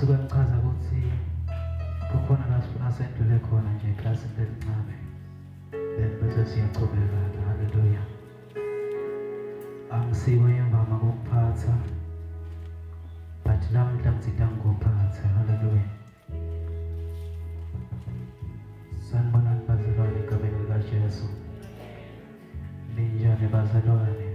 suke mchaza ukuthi kukhona la sifuna sendlule khona nje eklasini lelincane then bese siyachubeka haleluya angisiwe imvama kokuphatha but lamhla ngithita ngikuphatha haleluya sanibonani bazalwane egameni likajesu. Ninjani bazalwane?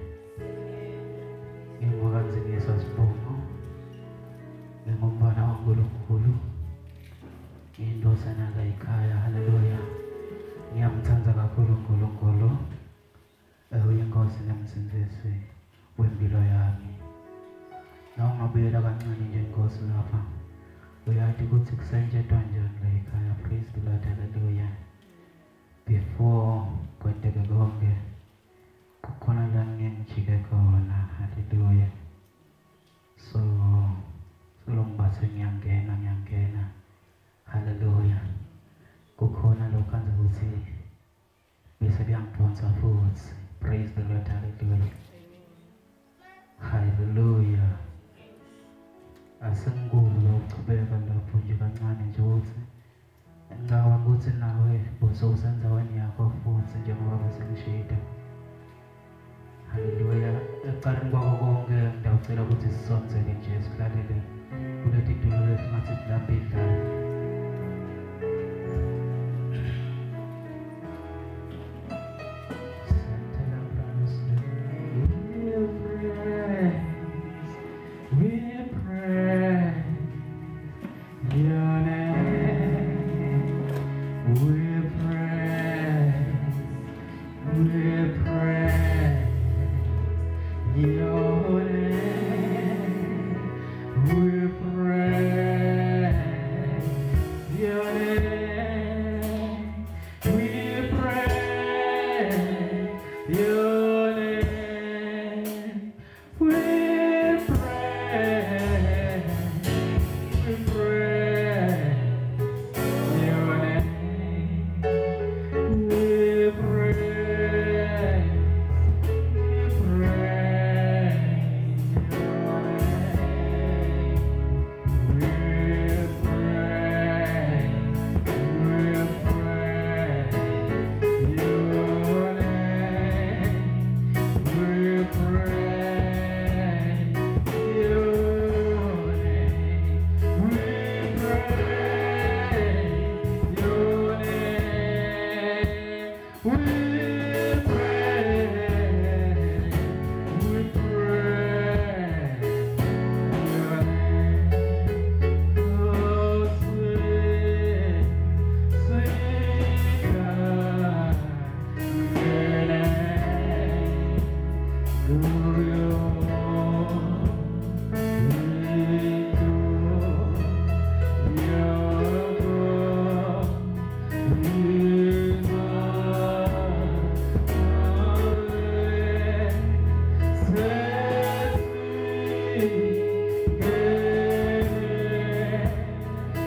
Nemzinzisi wempilo yami na ungabuyela kancane nje nkosi lapha uyathi ukuthi kusetshenzwa njani layikhaya praise the lord haleluya before kwenteke konke kukhona la ngingijike khona haleluya so solo ngibathe ngiyangena ngiyangena haleluya kukhona lokhu anza ukuthi bese kuyangiphonsa futhi praise the lord haleluya haleluya asengikulo ukuchubeka lapho nje kancane nje ukuthi ngicabanga ukuthi nawe bosowusenzaweni yakho futhi njengoba bese ngishida haleluya ekuqaleni kwako konke ngiyawucela ukuthi sisonzele nje silalele kuleti tulo leti ngathi away.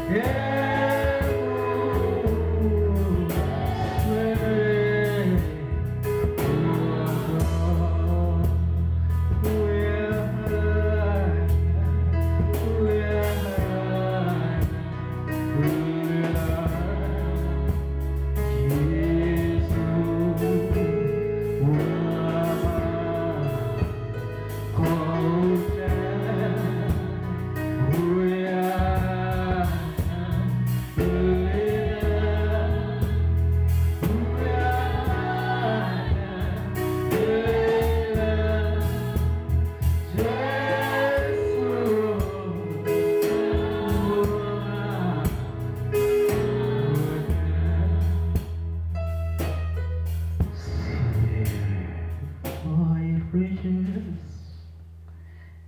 Yeah.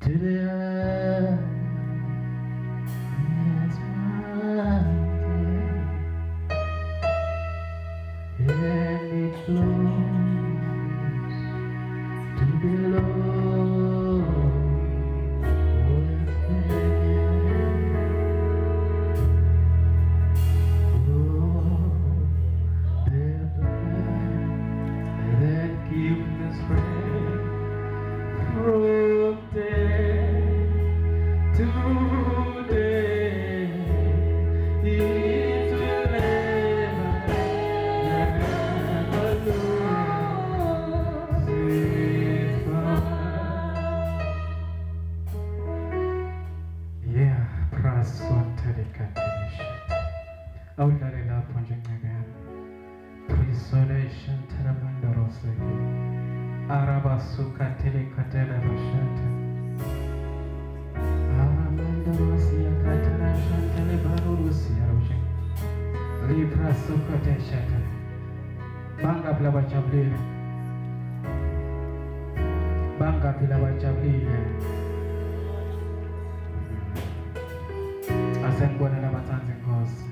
To the Asenguwa nana matanzi ngozi